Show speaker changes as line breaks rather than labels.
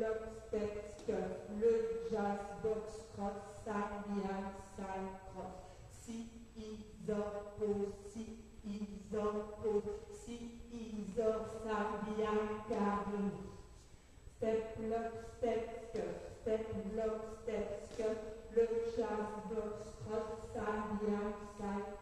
Lockstep le Jazz Box Cross, Samian Sal Cross. Si ils en posent, si ils en posent, si ils en Samian Carly. Step Lock Step Stuff, Step Lock Step le Jazz Box Cross, Samian Sal Cross.